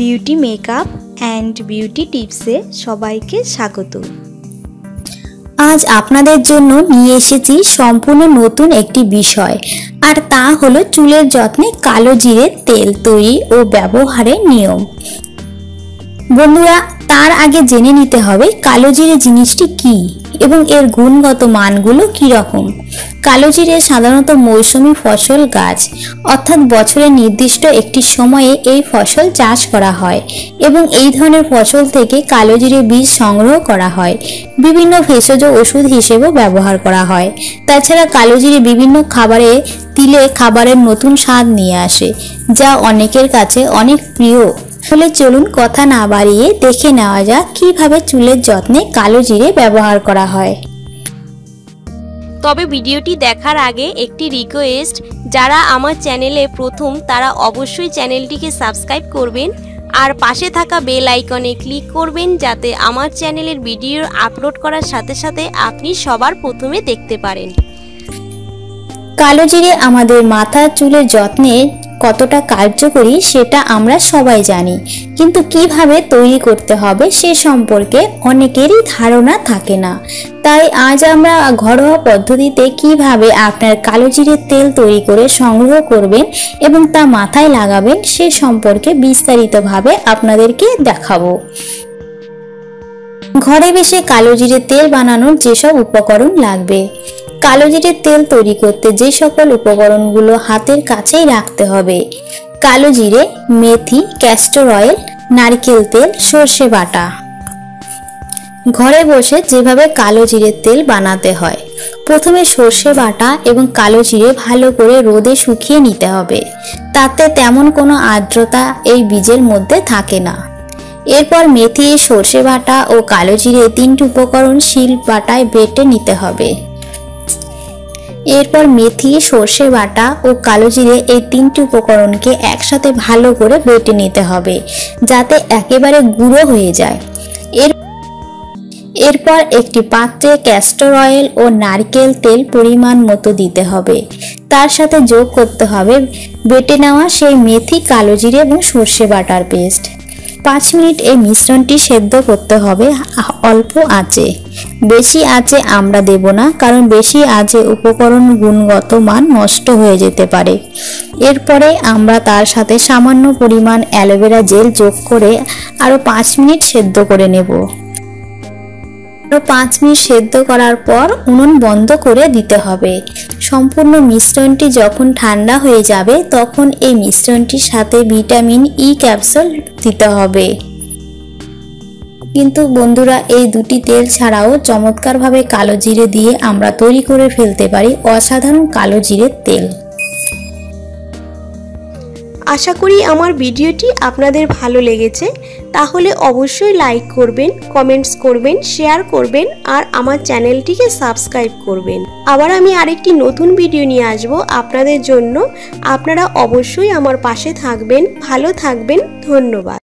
Beauty makeup and beauty টিপসে সবাইকে স্বাগত। আজ আপনাদের জন্য নিয়ে এসেছি সম্পূর্ণ নতুন একটি বিষয়, আর তা হলো চুলের যত্নে কালো জিরে তেল তৈরি ও ব্যবহারের নিয়ম। বন্ধুরা, তার আগে জেনে নিতে হবে কালো জিরে জিনিসটি কি এবং এর গুণগত মানগুলো রকম কালো জিরে সাধারণত মৌসুমি ফসল গাছ, অর্থাৎ বছরের নির্দিষ্ট একটি সময়ে এই ফসল চাষ করা হয় এবং এই ধরনের ফসল থেকে কালো জিরে বীজ সংগ্রহ করা হয়। বিভিন্ন ভেষজ ওষুধ হিসেবেও ব্যবহার করা হয়। তাছাড়া কালো জিরে বিভিন্ন খাবারে দিলে খাবারের নতুন স্বাদ নিয়ে আসে, যা অনেকের কাছে অনেক প্রিয়। তাহলে চলুন কথা না বাড়িয়ে দেখে নেওয়া যাক কীভাবে চুলের যত্নে কালো জিরে ব্যবহার করা হয়। তবে ভিডিওটি দেখার আগে একটি রিকোয়েস্ট যারা আমার চ্যানেলে প্রথম তারা অবশ্যই চ্যানেলটিকে সাবস্ক্রাইব করবেন আর পাশে থাকা বেল আইকনে ক্লিক করবেন যাতে আমার চ্যানেলের ভিডিও আপলোড করার সাথে সাথে আপনি সবার প্রথমে দেখতে পারেন। কালো জিরে আমাদের মাথা চুলের যত্নে কতটা কার্যকরী সেটা আমরা সবাই জানি। কিন্তু কীভাবে তৈরি করতে হবে সে সম্পর্কে অনেকেরই ধারণা থাকে না। তাই আজ আমরা ঘরোয়া পদ্ধতিতে কীভাবে আপনার কালো জিরের তেল তৈরি করে সংগ্রহ করবেন এবং তা মাথায় লাগাবেন সে সম্পর্কে বিস্তারিতভাবে আপনাদেরকে দেখাবো। ঘরে বেশে কালো জিরে তেল বানানোর যেসব উপকরণ লাগবে। কালো জিরের তেল তৈরি করতে যে সকল উপকরণগুলো হাতের কাছেই রাখতে হবে। কালো জিরে, মেথি ক্যাস্টর অয়েল নারকেল তেল, সর্ষে বাটা। ঘরে বসে যেভাবে কালো জিরের তেল বানাতে হয়, প্রথমে সর্ষে বাটা এবং কালো জিরে ভালো করে রোদে শুকিয়ে নিতে হবে। তাতে তেমন কোনো আর্দ্রতা এই বীজের মধ্যে থাকে না। এরপর মেথি, সর্ষে বাটা ও কালো জিরে তিনটি উপকরণ শিল বাটায় বেটে নিতে হবে। এরপর মেথি, সর্ষে বাটা ও কালো জিরে এই তিনটি উপকরণকে একসাথে ভালো করে বেটে নিতে হবে, যাতে একেবারে গুঁড়ো হয়ে যায়। এর এরপর একটি পাত্রে ক্যাস্টর অয়েল ও নারকেল তেল পরিমাণ মতো দিতে হবে। তার সাথে যোগ করতে হবে বেটে নেওয়া সেই মেথি, কালো জিরে এবং সর্ষে বাটার পেস্ট। পাঁচ মিনিট এই মিশ্রণটি সেদ্ধ করতে হবে, অল্প আঁচে। বেশি আঁচে আমরা দেব না, কারণ বেশি আঁচে উপকরণ গুণগত মান নষ্ট হয়ে যেতে পারে। এরপরে আমরা তার সাথে সামান্য পরিমাণ অ্যালোভেরা জেল যোগ করে আরও পাঁচ মিনিট সেদ্ধ করে নেব। আরও পাঁচ মিনিট সেদ্ধ করার পর উনুন বন্ধ করে দিতে হবে। সম্পূর্ণ মিশ্রণটি যখন ঠান্ডা হয়ে যাবে, তখন এই মিশ্রণটির সাথে ভিটামিন ই ক্যাপসুল দিতে হবে। কিন্তু বন্ধুরা, এই দুটি তেল ছাড়াও চমৎকারভাবে কালো জিরে দিয়ে আমরা তৈরি করে ফেলতে পারি অসাধারণ কালো জিরের তেল। আশা করি আমার ভিডিওটি আপনাদের ভালো লেগেছে। তাহলে অবশ্যই লাইক করবেন কমেন্টস করবেন শেয়ার করবেন, আর আমার চ্যানেলটিকে সাবস্ক্রাইব করবেন। আবার আমি আরেকটি নতুন ভিডিও নিয়ে আসব আপনাদের জন্য। আপনারা অবশ্যই আমার পাশে থাকবেন, ভালো থাকবেন, ধন্যবাদ।